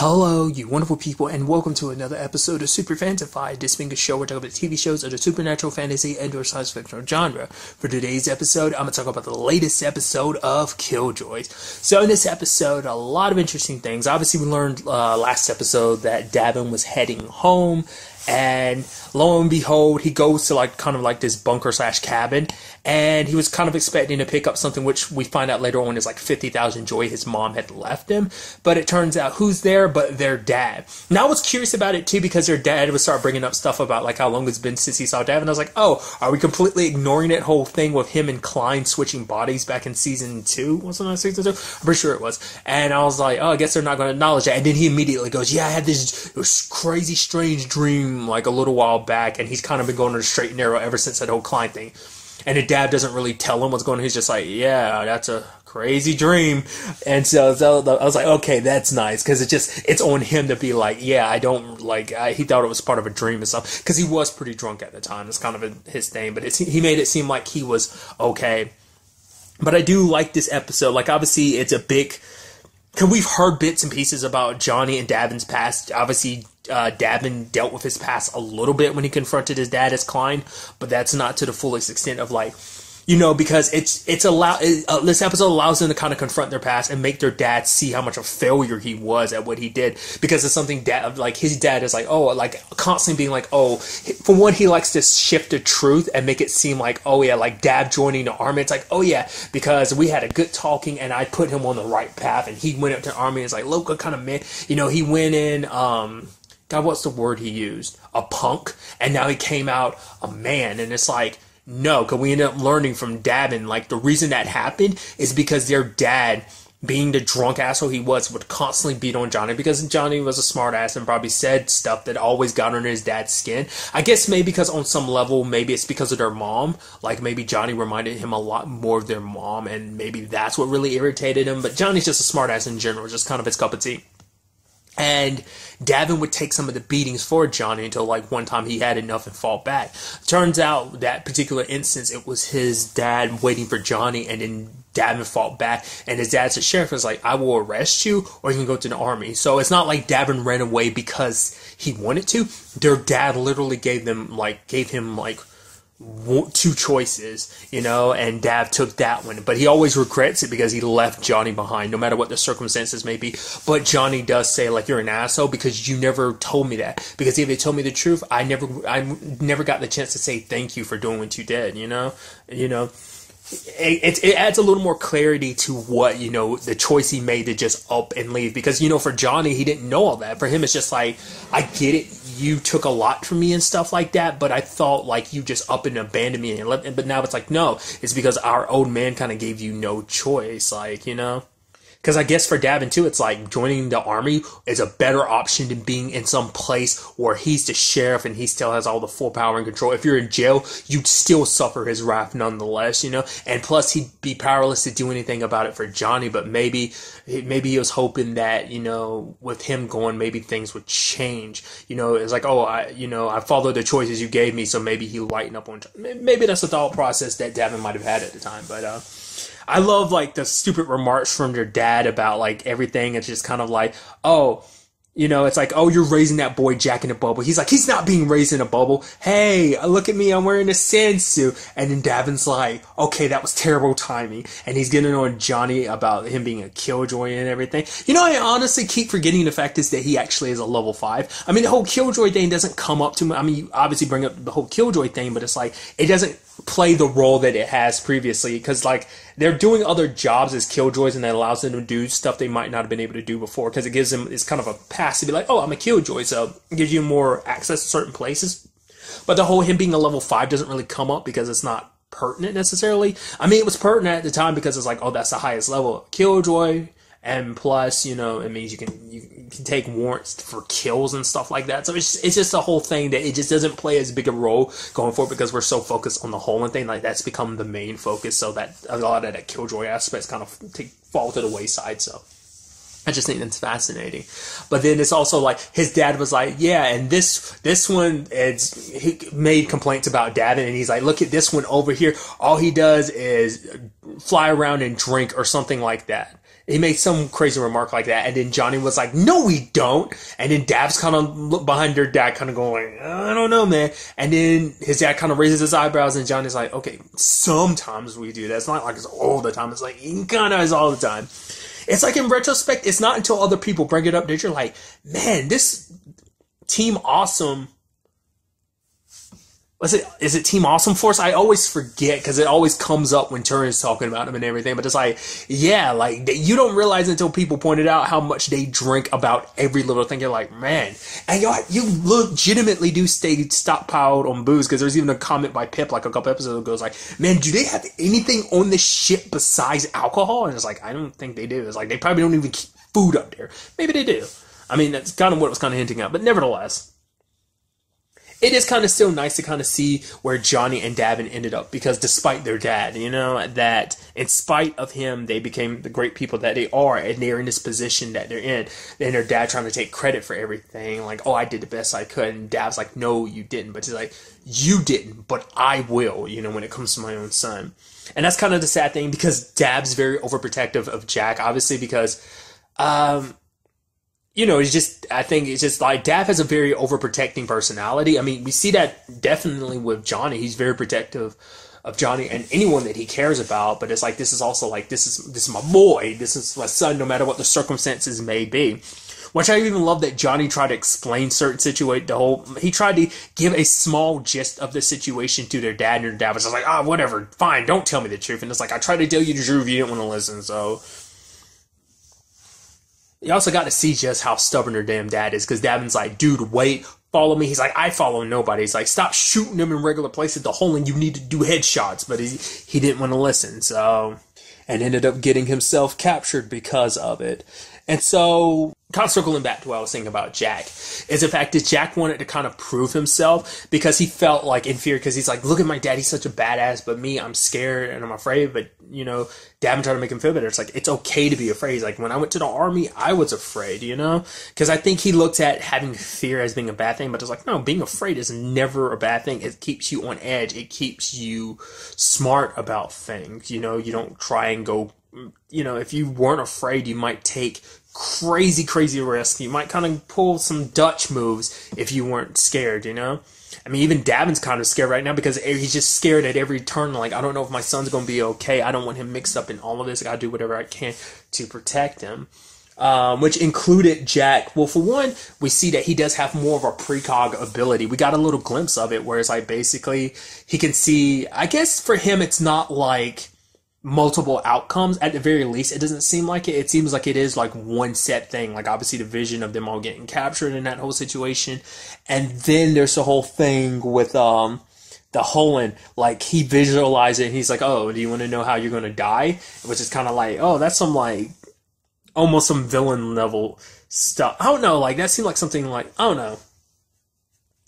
Hello, you wonderful people, and welcome to another episode of Super-Fanta-Fi. This being a show where we talk about TV shows of the supernatural, fantasy, and or science fiction genre. For today's episode, I'm going to talk about the latest episode of Killjoys. So, in this episode, a lot of interesting things. Obviously, we learned uh, last episode that D'avin was heading home, and lo and behold, he goes to like kind of like this bunker slash cabin, and he was kind of expecting to pick up something which we find out later on is like 50,000 joy his mom had left him. But it turns out who's there but their dad. Now I was curious about it too because their dad would start bringing up stuff about like how long it's been since he saw Dad, and I was like, oh, are we completely ignoring that whole thing with him and Khlyen switching bodies back in season two? Wasn't that season two? I'm pretty sure it was. And I was like, oh, I guess they're not going to acknowledge that. And then he immediately goes, yeah, I had this, this crazy, strange dream like a little while back, and he's kind of been going to the straight and narrow ever since that whole Khlyen thing. And the dad doesn't really tell him what's going on. He's just like, yeah, that's a crazy dream. And so, so I was like, okay, that's nice because it just it's on him to be like, yeah, I don't like. I, he thought it was part of a dream and stuff because he was pretty drunk at the time. It's kind of a, his thing, but he made it seem like he was okay. But I do like this episode. Like, obviously, it's a big. We've heard bits and pieces about Johnny and D'avin's past. Obviously, uh, D'avin dealt with his past a little bit when he confronted his dad as Khlyen, but that's not to the fullest extent of like you know, because it's it's allow it, uh, this episode allows them to kind of confront their past and make their dad see how much a failure he was at what he did. Because it's something dad like his dad is like oh like constantly being like oh for one he likes to shift the truth and make it seem like oh yeah like dad joining the army. It's like oh yeah because we had a good talking and I put him on the right path and he went up to the army and it's like what kind of man you know he went in um God what's the word he used? A punk. And now he came out a man. And it's like no, because we ended up learning from D'avin, like the reason that happened is because their dad, being the drunk asshole he was, would constantly beat on Johnny because Johnny was a smartass and probably said stuff that always got under his dad's skin. I guess maybe because on some level, maybe it's because of their mom. Like maybe Johnny reminded him a lot more of their mom, and maybe that's what really irritated him. But Johnny's just a smartass in general, just kind of his cup of tea. And D'avin would take some of the beatings for Johnny until like one time he had enough and fall back. Turns out that particular instance, it was his dad waiting for Johnny and then D'avin fought back and his dad said, sheriff was like, I will arrest you or you can go to the army. So it's not like D'avin ran away because he wanted to. Their dad literally gave them like, gave him like two choices, you know, and Dav took that one. But he always regrets it because he left Johnny behind, no matter what the circumstances may be. But Johnny does say, like, you're an asshole because you never told me that. Because if they told me the truth, I never, I never got the chance to say thank you for doing what you did, you know, you know. It, it, adds a little more clarity to what you know the choice he made to just up and leave because you know for Johnny he didn't know all that for him it's just like I get it you took a lot from me and stuff like that, but I thought like you just up and abandoned me and. But now it's like no, it's because our old man kind of gave you no choice, like you know. Because I guess for D'avin too, it's like joining the army is a better option than being in some place where he's the sheriff and he still has all the full power and control. If you're in jail, you'd still suffer his wrath nonetheless, you know. And plus, he'd be powerless to do anything about it for Johnny. But maybe, maybe he was hoping that you know, with him going, maybe things would change. You know, it's like, oh, I, you know, I followed the choices you gave me, so maybe he'll lighten up on. Maybe that's the thought process that D'avin might have had at the time, but. uh I love like the stupid remarks from your dad about like everything. It's just kind of like, oh, you know, it's like, oh, you're raising that boy Jack in a bubble. He's like, he's not being raised in a bubble. Hey, look at me, I'm wearing a sand suit. And then D'avin's like, okay, that was terrible timing. And he's getting on Johnny about him being a killjoy and everything. You know, I honestly keep forgetting the fact is that he actually is a level five. I mean, the whole killjoy thing doesn't come up to me. I mean, you obviously bring up the whole killjoy thing, but it's like, it doesn't play the role that it has previously because like they're doing other jobs as killjoys and that allows them to do stuff they might not have been able to do before because it gives them it's kind of a pass to be like oh i'm a killjoy so it gives you more access to certain places. But the whole him being a level 5 doesn't really come up because it's not pertinent necessarily. I mean it was pertinent at the time because it's like oh that's the highest level killjoy and plus, you know, it means you can you can take warrants for kills and stuff like that. So it's it's just a whole thing that it just doesn't play as big a role going forward because we're so focused on the whole and thing. Like that's become the main focus. So that a lot of that killjoy aspects kind of take, fall to the wayside. So. I just think that's fascinating. But then it's also like his dad was like, yeah, and this this one it's he made complaints about D'avin and he's like, look at this one over here. All he does is fly around and drink or something like that He made some crazy remark like that, and then Johnny was like, "No, we don't." And then Dav's kind of behind their dad, kind of going, "I don't know, man." And then his dad kind of raises his eyebrows, and Johnny's like, "Okay, sometimes we do that. It's not like it's all the time. It's like kind of is all the time." It's like in retrospect, it's not until other people bring it up that you're like, "Man, this team awesome." Was it is it Team Awesome Force? I always forget because it always comes up when Turin's talking about them and everything. But it's like, yeah, like you don't realize until people pointed out how much they drink about every little thing. You're like, man, and you you legitimately do stay stockpiled on booze because there's even a comment by Pip like a couple episodes ago. It's like, man, do they have anything on this ship besides alcohol? And it's like, I don't think they do. It's like they probably don't even keep food up there. Maybe they do. I mean, that's kind of what it was kind of hinting at. But nevertheless it is kind of still nice to kind of see where Johnny and D'avin ended up because despite their dad, you know, that in spite of him, they became the great people that they are and they're in this position that they're in. And their dad trying to take credit for everything, like, oh, I did the best I could. And Dav's like, no, you didn't. But he's like, you didn't, but I will, you know, when it comes to my own son. And that's kind of the sad thing because Dav's very overprotective of Jack, obviously, because, um, you know, it's just, I think it's just like Dav has a very overprotecting personality. I mean, we see that definitely with Johnny. He's very protective of Johnny and anyone that he cares about, but it's like, this is also like, this is, this is my boy. This is my son, no matter what the circumstances may be. Which I even love that Johnny tried to explain certain situation. The whole he tried to give a small gist of the situation to their dad, and their dad was just like, "Ah, oh, whatever, fine, don't tell me the truth." And it's like I tried to tell you the truth, you didn't want to listen. So you also got to see just how stubborn her damn dad is because D'avin's like, dude, wait, follow me. He's like, I follow nobody. He's like, stop shooting them in regular places. The whole and you need to do headshots. But he, he didn't want to listen. So, and ended up getting himself captured because of it. And so kind of circling back to what I was saying about Jack, is the fact that Jack wanted to kind of prove himself because he felt like in fear because he's like, look at my dad, he's such a badass, but me, I'm scared and I'm afraid. But you know, Dad trying to make him feel better. It's like it's okay to be afraid. He's like when I went to the army, I was afraid, you know, because I think he looked at having fear as being a bad thing, but it's like no, being afraid is never a bad thing. It keeps you on edge. It keeps you smart about things. You know, you don't try and go you know, if you weren't afraid, you might take crazy, crazy risk. You might kind of pull some Dutch moves if you weren't scared, you know? I mean, even D'avin's kind of scared right now because he's just scared at every turn. Like, I don't know if my son's going to be okay. I don't want him mixed up in all of this. I got to do whatever I can to protect him. Um, which included Jack. Well, for one, we see that he does have more of a precog ability. We got a little glimpse of it, where it's like basically he can see. I guess for him, it's not like multiple outcomes. At the very least it doesn't seem like it. It seems like it is like one set thing. Like obviously the vision of them all getting captured in that whole situation. And then there's the whole thing with um the Hullen, like he visualized it. And he's like, Oh, do you want to know how you're gonna die? Which is kinda like, oh, that's some like almost some villain level stuff. I don't know, like that seemed like something like I don't know.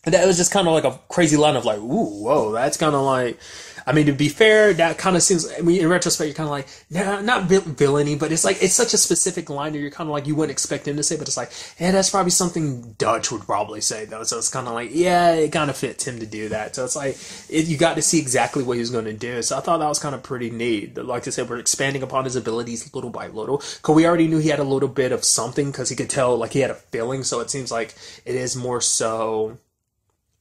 That was just kind of like a crazy line of like, ooh, whoa, that's kind of like I mean, to be fair, that kind of seems. I mean, in retrospect, you're kind of like, nah, not villainy, but it's like it's such a specific line that you're kind of like you wouldn't expect him to say, but it's like, yeah, that's probably something Dutch would probably say though. So it's kind of like, yeah, it kind of fits him to do that. So it's like it, you got to see exactly what he was going to do. So I thought that was kind of pretty neat. Like I said, we're expanding upon his abilities little by little. Cause we already knew he had a little bit of something because he could tell like he had a feeling. So it seems like it is more so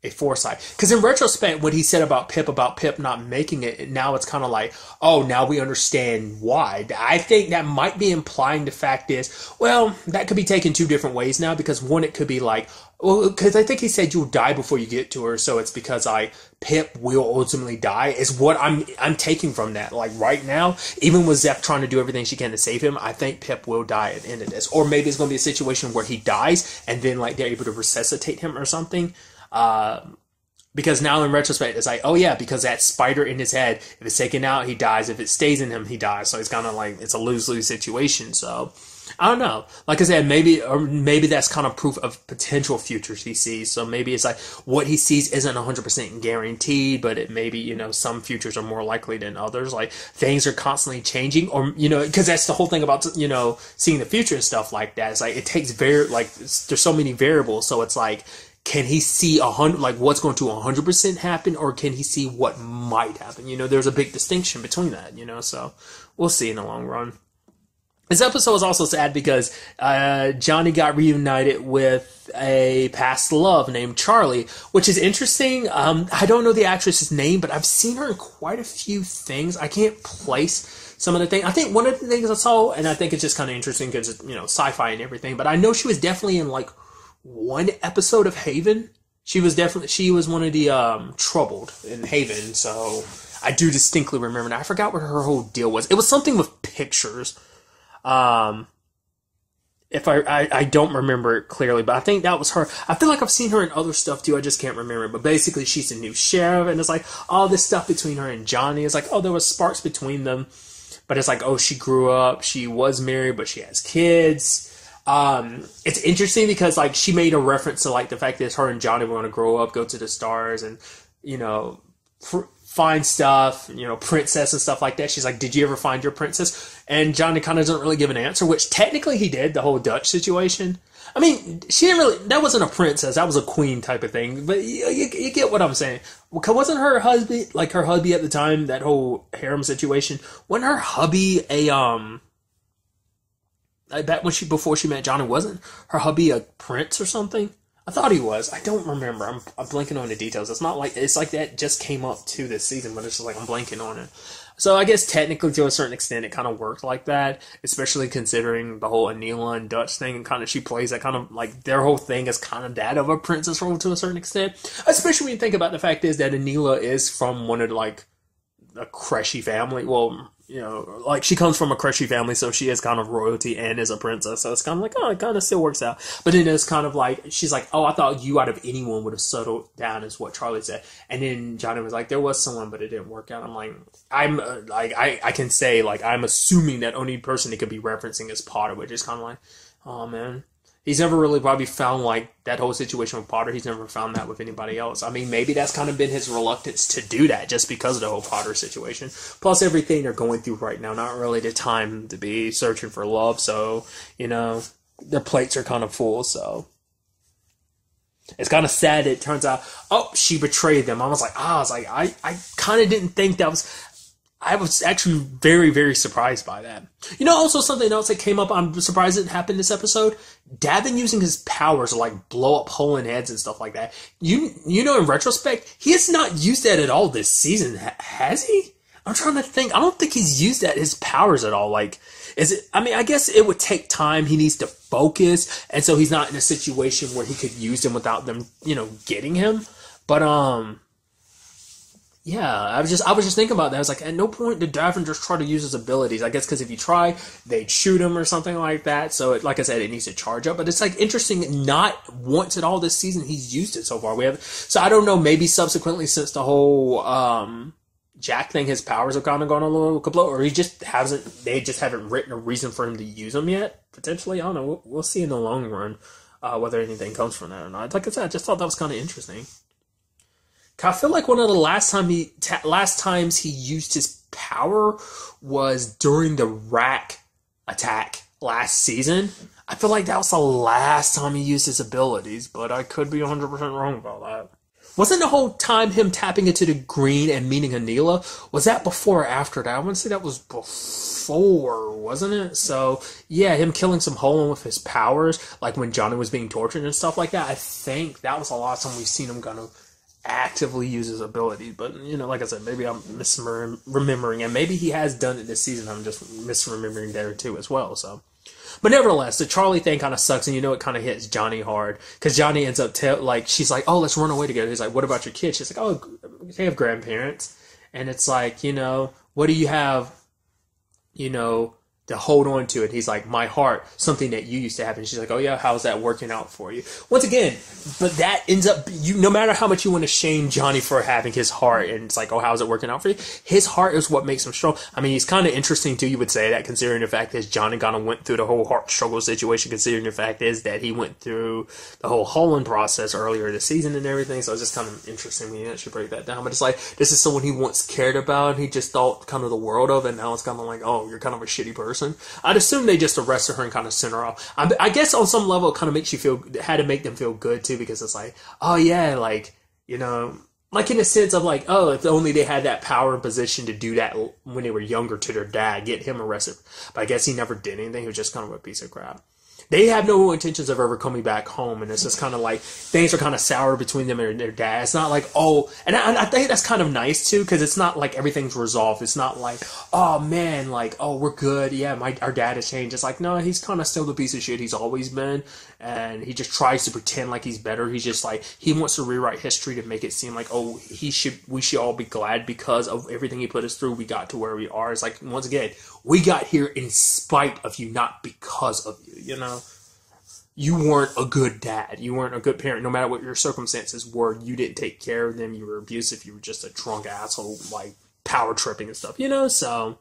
a foresight. Because in retrospect, what he said about Pip, about Pip not making it, now it's kind of like, oh, now we understand why. I think that might be implying the fact is, well, that could be taken two different ways now. Because one, it could be like, well, because I think he said you'll die before you get to her, so it's because I Pip will ultimately die. Is what I'm I'm taking from that. Like right now, even with Zeph trying to do everything she can to save him, I think Pip will die at the end of this. Or maybe it's going to be a situation where he dies and then like they're able to resuscitate him or something. Uh, because now in retrospect, it's like, oh yeah, because that spider in his head, if it's taken out, he dies. If it stays in him, he dies. So it's kind of like it's a lose lose situation. So I don't know. Like I said, maybe or maybe that's kind of proof of potential futures he sees. So maybe it's like what he sees isn't 100% guaranteed, but it maybe, you know, some futures are more likely than others. Like things are constantly changing or, you know, because that's the whole thing about, you know, seeing the future and stuff like that. It's like it takes very, like, there's so many variables. So it's like, can he see a hundred like what's going to a hundred percent happen or can he see what might happen you know there's a big distinction between that you know so we'll see in the long run This episode was also sad because uh, Johnny got reunited with a past love named Charlie, which is interesting. Um, I don't know the actress's name, but I've seen her in quite a few things. I can't place some of the things. I think one of the things I saw, and I think it's just kind of interesting because you know, sci-fi and everything, but I know she was definitely in like one episode of Haven. She was definitely, she was one of the um, troubled in Haven, so I do distinctly remember that. I forgot what her whole deal was. It was something with pictures um, if I, I, I don't remember it clearly, but I think that was her. I feel like I've seen her in other stuff too. I just can't remember. But basically, she's a new sheriff, and it's like all this stuff between her and Johnny. It's like oh, there was sparks between them, but it's like oh, she grew up, she was married, but she has kids. Um, it's interesting because like she made a reference to like the fact that her and Johnny were going to grow up, go to the stars, and you know. Pr- find stuff, you know, princess and stuff like that. She's like, "Did you ever find your princess?" And Johnny kind of doesn't really give an answer, which technically he did. The whole Dutch situation. I mean, she didn't really. That wasn't a princess. That was a queen type of thing. But you, you, you get what I'm saying. Wasn't her husband like her hubby at the time? That whole harem situation. Wasn't her hubby a um? I bet when she before she met Johnny, wasn't her hubby a prince or something? I thought he was. I don't remember. I'm, I'm blanking on the details. It's not like it's like that just came up to this season, but it's just like I'm blanking on it. So I guess technically, to a certain extent, it kind of worked like that, especially considering the whole Aneela and Dutch thing, and kind of she plays that kind of like their whole thing is kind of that of a princess role to a certain extent. Especially when you think about the fact is that Aneela is from one of like a Qreshi family. Well, you know, like she comes from a Qreshi family, so she is kind of royalty and is a princess. So it's kind of like, oh, it kind of still works out. But then it's kind of like, she's like, oh, I thought you out of anyone would have settled down, is what Charlie said. And then Johnny was like, there was someone, but it didn't work out. I'm like, I'm uh, like, I, I can say, like, I'm assuming that only person it could be referencing is Potter, which is kind of like, oh man, he's never really probably found like that whole situation with Potter. He's never found that with anybody else. I mean, maybe that's kind of been his reluctance to do that just because of the whole Potter situation. Plus, everything they're going through right now, not really the time to be searching for love. So, you know, their plates are kind of full. So. It's kind of sad. It turns out, oh, she betrayed them. I was like, ah, I was like, I, I kind of didn't think that was I was actually very, very surprised by that. You know, also something else that came up, I'm surprised it happened this episode. D'Avin using his powers to like blow up Hullen heads and stuff like that. You, you know, in retrospect, he has not used that at all this season, has he? I'm trying to think. I don't think he's used that his powers at all. Like, is it? I mean, I guess it would take time. He needs to focus, and so he's not in a situation where he could use them without them, you know, getting him. But um, yeah, I was just I was just thinking about that. I was like, at no point did D'Avin just try to use his abilities. I guess because if you try, they'd shoot him or something like that. So, it, like I said, it needs to charge up. But it's like interesting. Not once at all this season he's used it so far. We have so I don't know. Maybe subsequently since the whole um, Jack thing, his powers have kind of gone a little kaplow, or he just hasn't. They just haven't written a reason for him to use them yet. Potentially, I don't know. We'll, we'll see in the long run uh, whether anything comes from that or not. Like I said, I just thought that was kind of interesting. I feel like one of the last time he last times he used his power was during the rack attack last season. I feel like that was the last time he used his abilities, but I could be 100% wrong about that. Wasn't the whole time him tapping into the green and meeting Aneela? Was that before or after that? I want to say that was before, wasn't it? So, yeah, him killing some Hullen with his powers, like when Johnny was being tortured and stuff like that. I think that was the last time we've seen him kind of actively use his ability. But you know, like I said, maybe I'm misremembering, and maybe he has done it this season. I'm just misremembering there too as well. So, but nevertheless, the Charlie thing kind of sucks, and you know it kind of hits Johnny hard because Johnny ends up tell like she's like, "Oh, let's run away together." He's like, "What about your kids?" She's like, "Oh, they have grandparents," and it's like, you know, what do you have? You know, to hold on to it. He's like, my heart, something that you used to have. And she's like, oh yeah, how's that working out for you? Once again, but that ends up, you, no matter how much you want to shame Johnny for having his heart, and it's like, oh, how's it working out for you? His heart is what makes him strong. I mean, he's kind of interesting too, you would say that, considering the fact that Johnny kind of went through the whole heart struggle situation, considering the fact is that he went through the whole Hullen process earlier this season and everything. So it's just kind of interesting when you actually break that down. But it's like, this is someone he once cared about, he just thought kind of the world of, and now it's kind of like, oh, you're kind of a shitty person person. I'd assume they just arrested her and kind of sent her off. I, I guess on some level, it kind of makes you feel had to make them feel good too because it's like, oh yeah, like you know, like in a sense of like, oh, if only they had that power and position to do that when they were younger to their dad, get him arrested. But I guess he never did anything. He was just kind of a piece of crap they have no intentions of ever coming back home, and it's just kind of like things are kind of sour between them and their dad. It's not like oh, and I, I think that's kind of nice too because it's not like everything's resolved. It's not like oh man, like oh we're good, yeah, my our dad has changed. It's like no, he's kind of still the piece of shit he's always been, and he just tries to pretend like he's better. He's just like he wants to rewrite history to make it seem like oh he should we should all be glad because of everything he put us through. We got to where we are. It's like once again we got here in spite of you, not because of you. You know you weren't a good dad. You weren't a good parent, no matter what your circumstances were. You didn't take care of them. You were abusive. You were just a drunk asshole, like power tripping and stuff, you know? So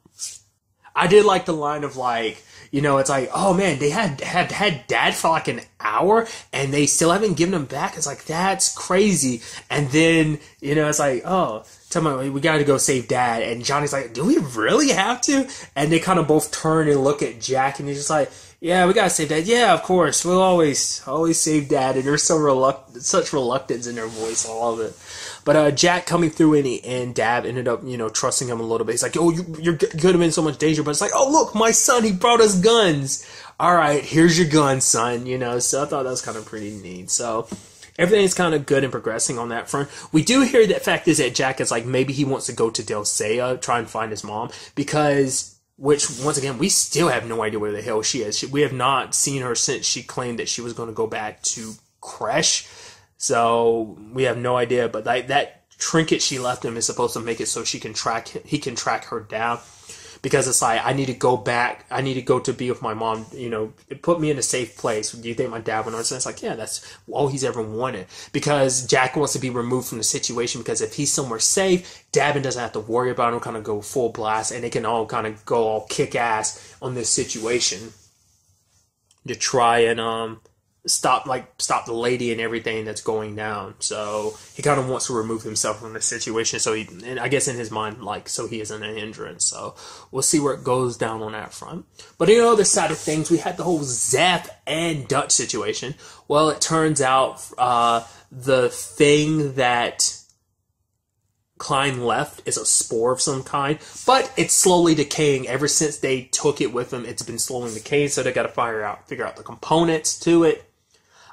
I did like the line of like, you know, it's like, oh man, they had had had dad for like an hour and they still haven't given him back. It's like that's crazy. And then you know, it's like, oh, tell me we got to go save dad. And Johnny's like, do we really have to? And they kind of both turn and look at Jack, and he's just like, yeah, we gotta save dad. Yeah, of course, we'll always always save dad. And there's so reluct such reluctance in their voice. I love it. But uh, Jack coming through and, he, and Dav ended up, you know, trusting him a little bit. He's like, oh, you, you're have been in so much danger, but it's like, oh, look, my son, he brought us guns. All right, here's your gun, son. You know, so I thought that was kind of pretty neat. So everything's kind of good and progressing on that front. We do hear that fact is that Jack is like maybe he wants to go to Delle Seyah, try and find his mom because. Which once again, we still have no idea where the hell she is. She, we have not seen her since she claimed that she was going to go back to Qresh so we have no idea, but like that trinket she left him is supposed to make it so she can track he can track her down because it's like I need to go back. I need to go to be with my mom. You know, put me in a safe place. Do you think my dad would understand? It's like, yeah, that's all he's ever wanted. Because Jack wants to be removed from the situation. Because if he's somewhere safe, D'avin doesn't have to worry about him. Kind of go full blast, and they can all kind of go all kick ass on this situation to try and um stop like stop the lady and everything that's going down. So he kind of wants to remove himself from the situation. So he, and I guess in his mind, like so he isn't an hindrance. So we'll see where it goes down on that front. But on the other side of things, we had the whole Zeph and Dutch situation. Well, it turns out uh, the thing that Khlyen left is a spore of some kind, but it's slowly decaying. Ever since they took it with them, it's been slowly decaying. So they got to figure out figure out the components to it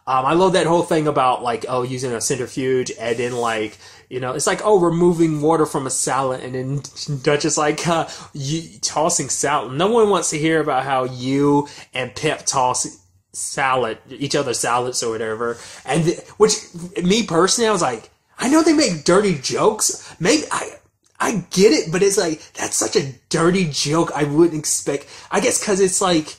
um, I love that whole thing about like oh using a centrifuge and then like you know it's like oh removing water from a salad and then Dutch is like uh, you, tossing salad. No one wants to hear about how you and Pip toss salad each other salads or whatever. And which me personally, I was like, I know they make dirty jokes. Maybe I. I get it, but it's like that's such a dirty joke. I wouldn't expect. I guess because it's like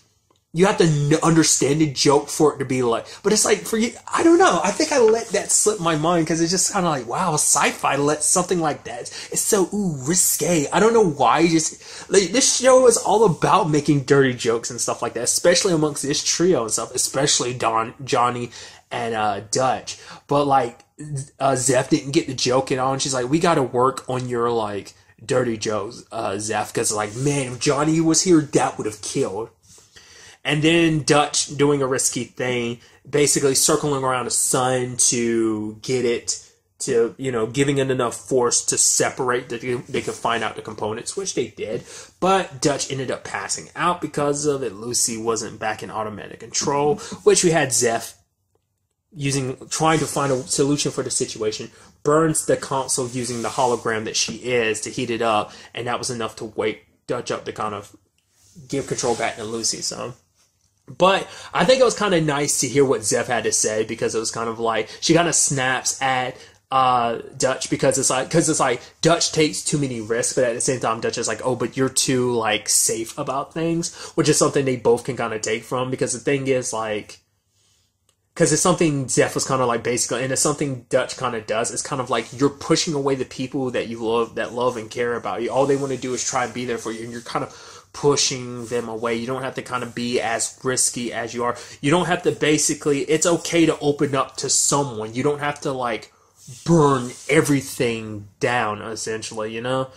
you have to understand a joke for it to be like, but it's like for you, I don't know. I think I let that slip my mind because it's just kind of like, wow, sci-fi let something like that. It's so ooh risque. I don't know why. Just like, this show is all about making dirty jokes and stuff like that, especially amongst this trio and stuff, especially Don, Johnny, and uh, Dutch. But like, uh, Zeph didn't get the joke at all, and she's like, we got to work on your like dirty jokes, uh, Zeph, because like, man, if Johnny was here, that would have killed and then Dutch doing a risky thing, basically circling around a sun to get it to you know giving it enough force to separate that they could find out the components, which they did. But Dutch ended up passing out because of it. Lucy wasn't back in automatic control, which we had Zeph using trying to find a solution for the situation. Burns the console using the hologram that she is to heat it up, and that was enough to wake Dutch up to kind of give control back to Lucy. So but I think it was kind of nice to hear what Zeph had to say because it was kind of like she kind of snaps at uh, Dutch because it's like because it's like Dutch takes too many risks, but at the same time Dutch is like, oh, but you're too like safe about things, which is something they both can kind of take from because the thing is like. Because it's something Zeph was kind of like basically, and it's something Dutch kind of does. It's kind of like you're pushing away the people that you love, that love and care about you. All they want to do is try and be there for you, and you're kind of pushing them away. You don't have to kind of be as risky as you are. You don't have to basically, it's okay to open up to someone. You don't have to like burn everything down, essentially, you know?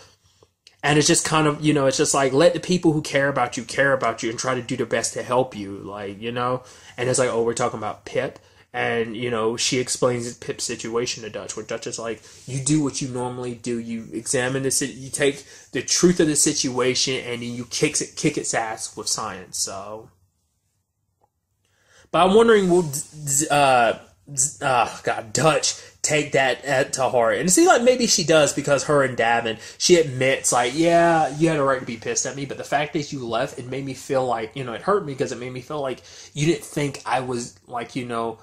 And it's just kind of, you know, it's just like let the people who care about you care about you and try to do their best to help you, like, you know? And it's like, oh, we're talking about Pip. And you know she explains Pip's situation to Dutch, where Dutch is like, "You do what you normally do. You examine the you take the truth of the situation, and then you kick it kick its ass with science." So, but I'm wondering, will uh, uh God Dutch take that to heart. And it seems like maybe she does because her and D'avin, she admits, like, yeah, you had a right to be pissed at me, but the fact that you left, it made me feel like, you know, it hurt me because it made me feel like you didn't think I was, like, you know,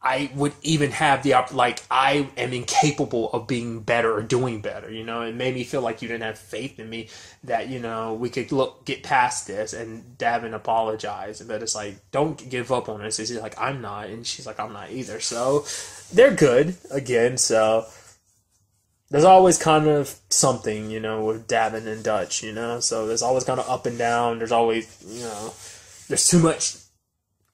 I would even have the op- like I am incapable of being better or doing better. You know, it made me feel like you didn't have faith in me that you know we could look get past this. And D'avin apologized, but it's like don't give up on us. He's like I'm not, and she's like I'm not either. So they're good again. So there's always kind of something you know with D'avin and Dutch. You know, so there's always kind of up and down. There's always you know there's too much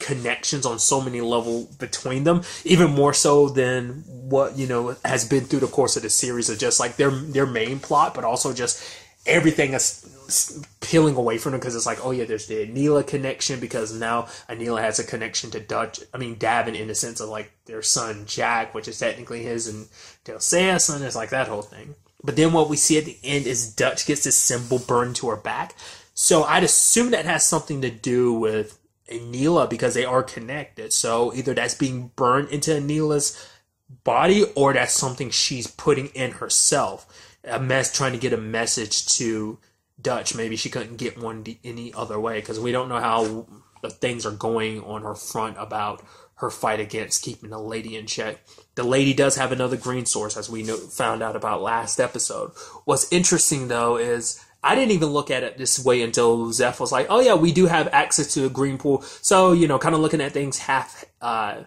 connections on so many level between them even more so than what you know has been through the course of the series of just like their their main plot but also just everything is peeling away from them because it's like oh yeah there's the Aneela connection because now Aneela has a connection to Dutch I mean D'avin in the sense of like their son Jack which is technically his and Delle Seyah's son is like that whole thing. But then what we see at the end is Dutch gets this symbol burned to her back. So I'd assume that has something to do with Aneela because they are connected. So either that's being burned into Aneela's body or that's something she's putting in herself. A mess trying to get a message to Dutch. Maybe she couldn't get one any other way because we don't know how the things are going on her front about her fight against keeping the lady in check. The lady does have another green source, as we know, found out about last episode. What's interesting though is I didn't even look at it this way until Zeph was like, "Oh yeah, we do have access to a green pool." So you know, kind of looking at things half uh,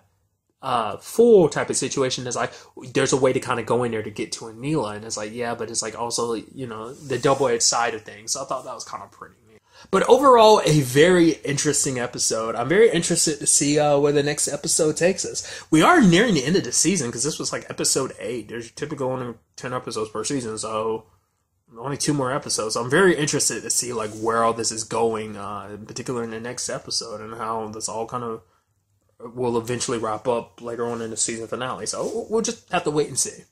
uh, full type of situation is like there's a way to kind of go in there to get to Aneela, and it's like yeah, but it's like also you know the double edged side of things. So I thought that was kind of pretty. Neat. But overall, a very interesting episode. I'm very interested to see uh, where the next episode takes us. We are nearing the end of the season because this was like episode eight. There's typically only ten episodes per season, so only two more episodes. So I'm very interested to see like where all this is going, uh, in particular in the next episode, and how this all kind of will eventually wrap up later on in the season finale. So we'll just have to wait and see.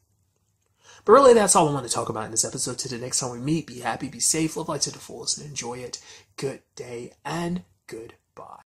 But really, that's all I want to talk about in this episode. To the next time we meet, be happy, be safe, live life to the fullest, and enjoy it. Good day and goodbye.